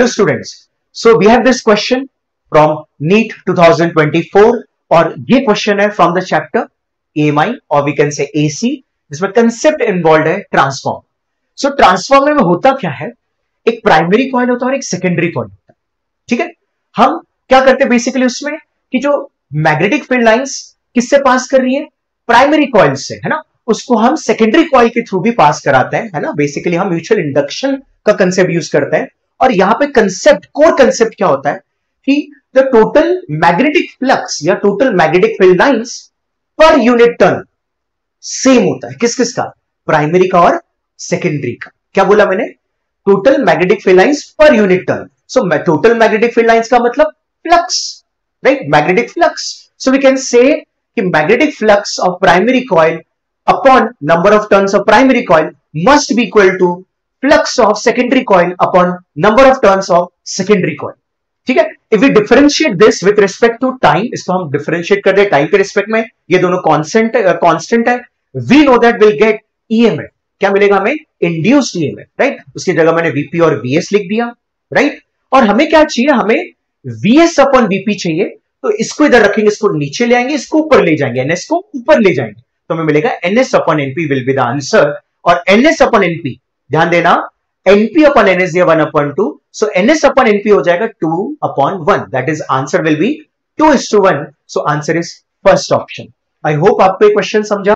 Hello students, so we have this question from NEET 2024 और ये question है from the chapter EMI और we can say AC जिसमें concept involve है transform so transformer में होता क्या है? एक प्राइमरी कॉइल होता है और एक सेकेंडरी कॉइल होता है. ठीक है? हम क्या करते हैं बेसिकली उसमें कि जो मैग्नेटिक फ़ील्ड लाइंस किससे पास कर रही है? प्राइमरी कॉइल से है ना? उसको हम सेकेंडरी कॉइल के थ्रू भी पास कराते हैं है ना? बेसिकली हम म्यूचुअल इंडक्शन का कंसेप्ट यूज़ करते हैं. और यहाँ पे कंसेप्ट कोर कंसेप्ट क्या होता है? कि द टोटल मैग्नेटिक फ्लक्स या total magnetic field lines per unit turn same होता है। किस किस का? प्राइमरी का और सेकेंडरी का। क्या बोला मैंने? Total magnetic field lines per unit turn so total magnetic field lines का मतलब flux right magnetic flux so we can say कि magnetic flux of primary coil upon number of turns of primary coil must be equal to flux of secondary coil upon number of turns of secondary coil ठीक है? If we differentiate this with respect to time इसको हम differentiate कर दे time के respect में, ये दोनों constant constant है। We know that will get EMF क्या मिलेगा हमें? इंड्यूस्ड ईएमएफ राइट उसकी जगह मैंने वीपी और वीएस लिख दिया राइट और हमें क्या चाहिए? हमें वीएस अपॉन वीपी चाहिए। तो इसको इधर रखेंगे, इसको नीचे ले आएँगे, इसको ऊपर ले जाएँगे एनएस को ऊपर ले जाएँगे। तो हमें मिलेगा NS upon NP will be the answer और एनएस अपॉन एनपी ध्यान देना एनपी अपॉन एनएस दिया one upon two so NS upon NP हो जाएगा two upon one that is answer will be two is two one so answer is first option I hope आपको question समझा।